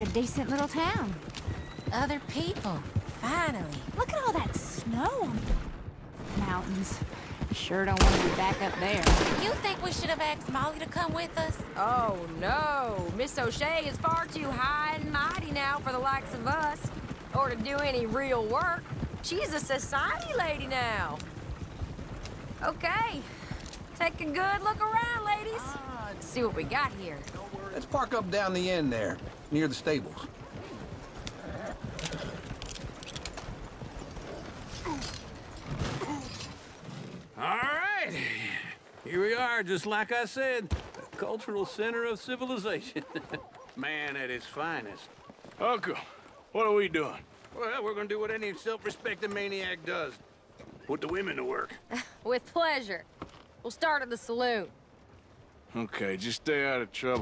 A decent little town. Other people, finally. Look at all that snow on the mountains. Sure don't want to be back up there. You think we should have asked Molly to come with us? Oh, no. Miss O'Shea is far too high and mighty now for the likes of us. Or to do any real work. She's a society lady now. Okay. Take a good look around, ladies. Oh. See what we got here. Let's park up down the end there, near the stables. All right. Here we are, just like I said. The cultural center of civilization. Man at his finest. Uncle, what are we doing? Well, we're gonna do what any self-respecting maniac does. Put the women to work. With pleasure. We'll start at the saloon. Okay, just stay out of trouble.